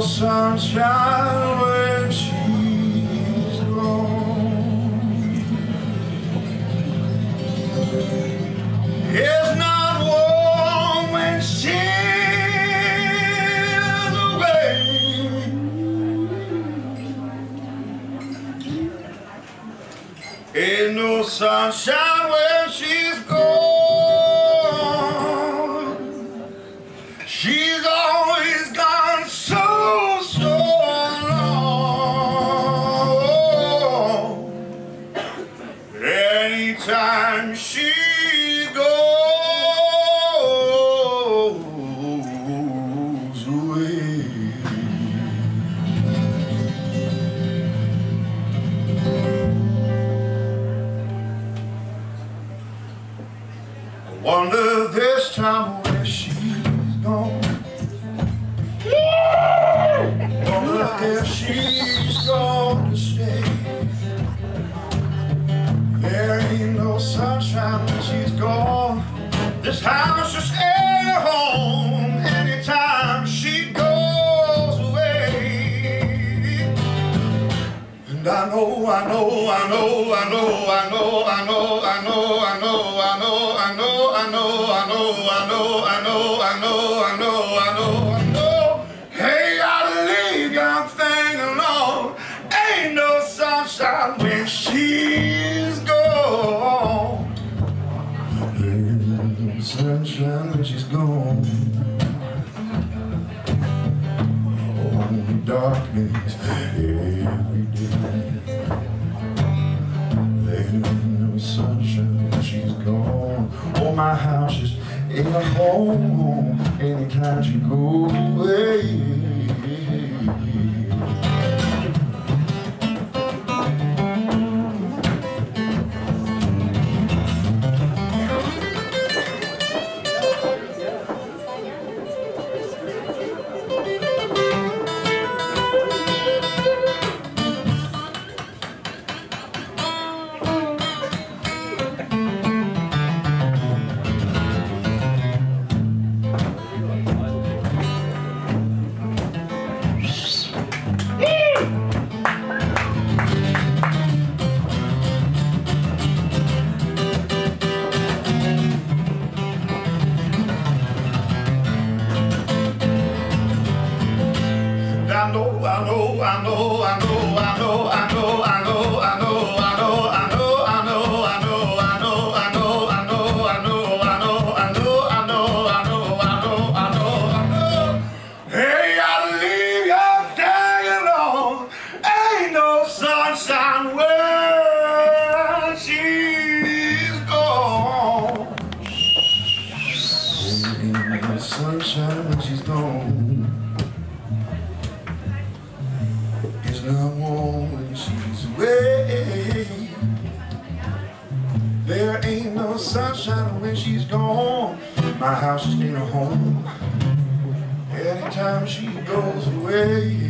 sunshine when she's gone. It's not warm when she's away. Ain't no sunshine when she's gone. She's Anytime she goes away. I wonder this time sunshine when she's gone. This house ain't a home anytime she goes away. And I know, I know, I know, I know, I know, I know, I know, I know, I know, I know, I know, I know, I know, I know, I know, I know, I know, I. Hey, gotta leave young thing alone. Ain't no sunshine when she's gone. Sunshine when she's gone. Only darkness every day. There ain't no sunshine when she's gone. Oh, my house is in a home anytime she goes away. Know, I know, I know, I know, I know, I know, I know, I know, I know, I know, sunshine when she's gone. Ain't when she's away. There ain't no sunshine when she's gone. My house in a home. Anytime she goes away.